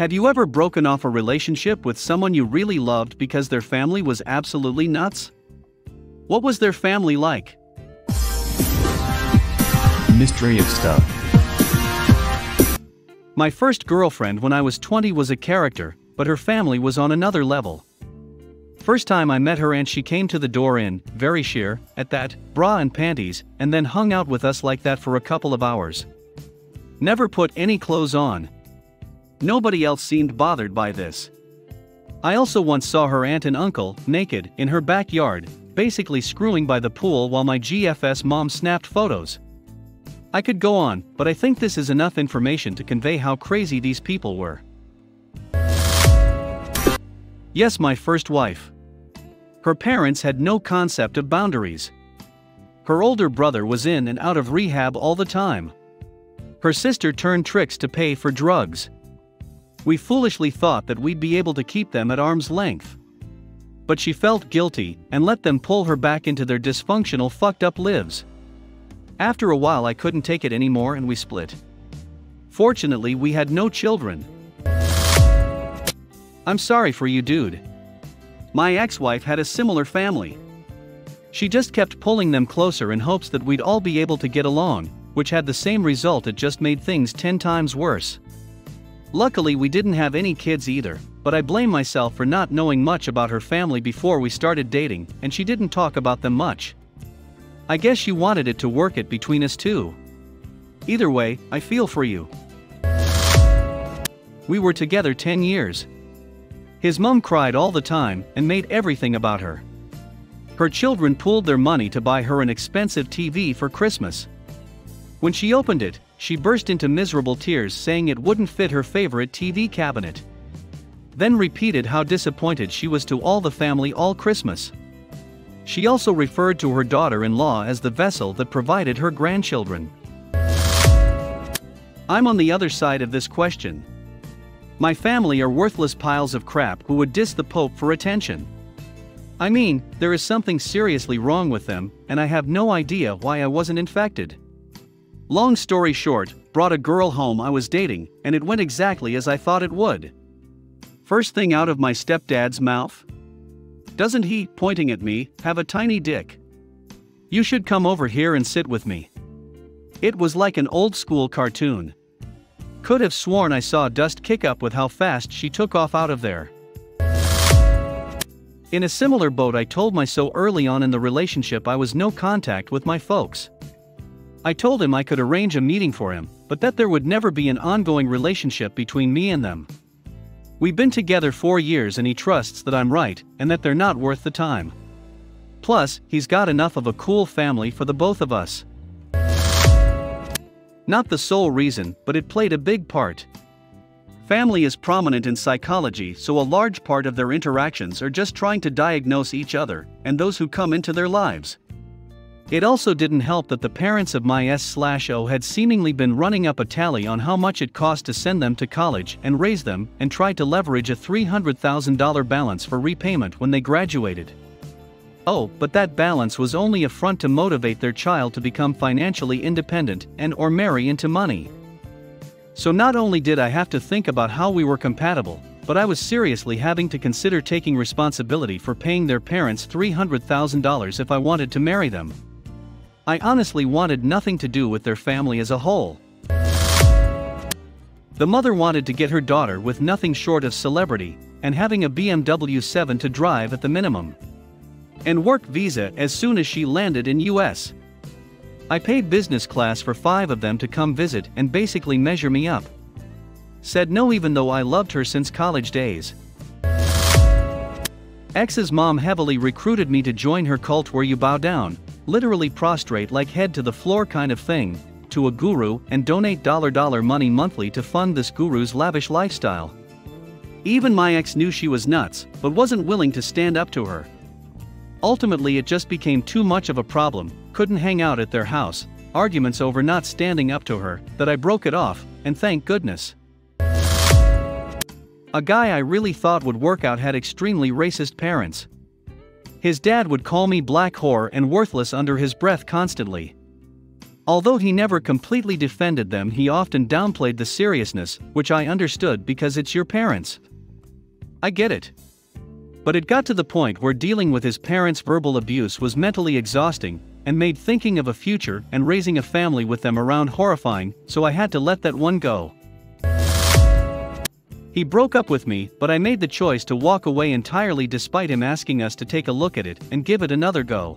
Have you ever broken off a relationship with someone you really loved because their family was absolutely nuts? What was their family like? Mystery of stuff. My first girlfriend when I was 20 was a character, but her family was on another level. First time I met her and she came to the door in, very sheer, at that, bra and panties, and then hung out with us like that for a couple of hours. Never put any clothes on. Nobody else seemed bothered by this. I also once saw her aunt and uncle, naked, in her backyard, basically screwing by the pool while my GFS mom snapped photos. I could go on, but I think this is enough information to convey how crazy these people were. Yes, my first wife. Her parents had no concept of boundaries. Her older brother was in and out of rehab all the time. Her sister turned tricks to pay for drugs. We foolishly thought that we'd be able to keep them at arm's length. But she felt guilty and let them pull her back into their dysfunctional, fucked up lives. After a while, I couldn't take it anymore and we split. Fortunately, we had no children. I'm sorry for you, dude. My ex wife had a similar family. She just kept pulling them closer in hopes that we'd all be able to get along, which had the same result, it just made things 10 times worse. Luckily, we didn't have any kids either, but I blame myself for not knowing much about her family before we started dating, and she didn't talk about them much. I guess you wanted it to work it between us two. Either way, I feel for you. We were together 10 years. His mom cried all the time and made everything about her. Her children pooled their money to buy her an expensive TV for Christmas. When she opened it, she burst into miserable tears saying it wouldn't fit her favorite TV cabinet. Then repeated how disappointed she was to all the family all Christmas. She also referred to her daughter in law as the vessel that provided her grandchildren. I'm on the other side of this question. My family are worthless piles of crap who would diss the Pope for attention. I mean, there is something seriously wrong with them, and I have no idea why I wasn't infected. Long story short, brought a girl home I was dating, and it went exactly as I thought it would. First thing out of my stepdad's mouth, doesn't he, pointing at me, have a tiny dick? You should come over here and sit with me. It was like an old school cartoon. Could have sworn I saw Dust kick up with how fast she took off out of there. In a similar boat, I told my so early on in the relationship I was no contact with my folks. I told him I could arrange a meeting for him, but that there would never be an ongoing relationship between me and them. We've been together four years and he trusts that I'm right and that they're not worth the time. Plus, he's got enough of a cool family for the both of us. Not the sole reason, but it played a big part. Family is prominent in psychology, so a large part of their interactions are just trying to diagnose each other and those who come into their lives. It also didn't help that the parents of my S/O had seemingly been running up a tally on how much it cost to send them to college and raise them and tried to leverage a $300,000 balance for repayment when they graduated. Oh, but that balance was only a front to motivate their child to become financially independent and or marry into money. So not only did I have to think about how we were compatible, but I was seriously having to consider taking responsibility for paying their parents $300,000 if I wanted to marry them. I honestly wanted nothing to do with their family as a whole. The mother wanted to get her daughter with nothing short of celebrity, and having a BMW 7 to drive at the minimum. And work visa as soon as she landed in US. I paid business class for five of them to come visit and basically measure me up. Said no even though I loved her since college days. Ex's mom heavily recruited me to join her cult where you bow down, literally prostrate like head to the floor kind of thing, to a guru and donate dollar dollar money monthly to fund this guru's lavish lifestyle. Even my ex knew she was nuts, but wasn't willing to stand up to her. Ultimately, it just became too much of a problem, couldn't hang out at their house, arguments over not standing up to her, that I broke it off, and thank goodness. A guy I really thought would work out had extremely racist parents. His dad would call me black whore and worthless under his breath constantly. Although he never completely defended them, he often downplayed the seriousness, which I understood because it's your parents. I get it. But it got to the point where dealing with his parents' verbal abuse was mentally exhausting, and made thinking of a future and raising a family with them around horrifying, so I had to let that one go. He broke up with me, but I made the choice to walk away entirely despite him asking us to take a look at it and give it another go.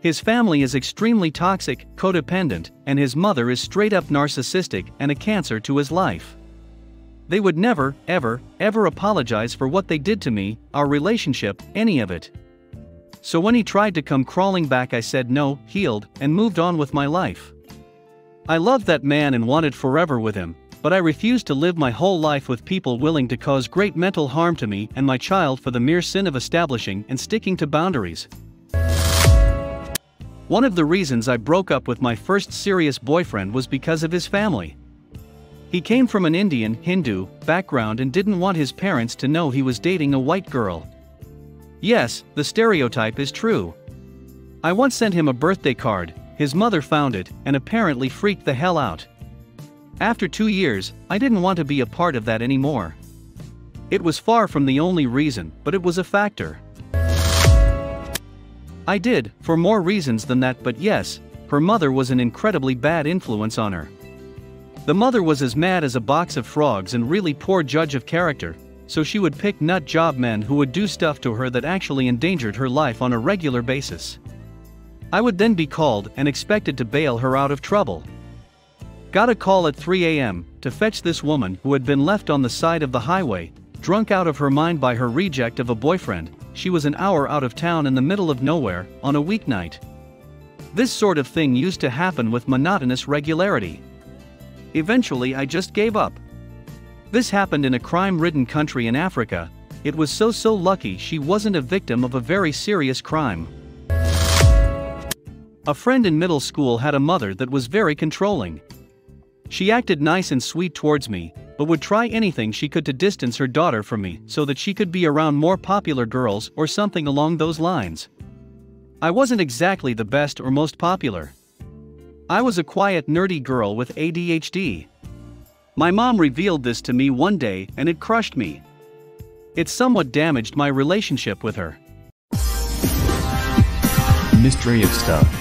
His family is extremely toxic, codependent, and his mother is straight up narcissistic and a cancer to his life. They would never, ever, ever apologize for what they did to me, our relationship, any of it. So when he tried to come crawling back, I said no, healed, and moved on with my life. I loved that man and wanted forever with him, but I refused to live my whole life with people willing to cause great mental harm to me and my child for the mere sin of establishing and sticking to boundaries. One of the reasons I broke up with my first serious boyfriend was because of his family. He came from an Indian, Hindu, background and didn't want his parents to know he was dating a white girl. Yes, the stereotype is true. I once sent him a birthday card, his mother found it, and apparently freaked the hell out. After two years, I didn't want to be a part of that anymore. It was far from the only reason, but it was a factor. I did, for more reasons than that, but yes, her mother was an incredibly bad influence on her. The mother was as mad as a box of frogs and really poor judge of character, so she would pick nut job men who would do stuff to her that actually endangered her life on a regular basis. I would then be called and expected to bail her out of trouble. Got a call at 3 a.m. to fetch this woman who had been left on the side of the highway, drunk out of her mind by her reject of a boyfriend. She was an hour out of town in the middle of nowhere on a weeknight. This sort of thing used to happen with monotonous regularity. Eventually, I just gave up. This happened in a crime ridden country in Africa. It was so so lucky she wasn't a victim of a very serious crime. A friend in middle school had a mother that was very controlling. She acted nice and sweet towards me, but would try anything she could to distance her daughter from me so that she could be around more popular girls or something along those lines. I wasn't exactly the best or most popular. I was a quiet, nerdy girl with ADHD. My mom revealed this to me one day and it crushed me. It somewhat damaged my relationship with her. Mystery of Stuff.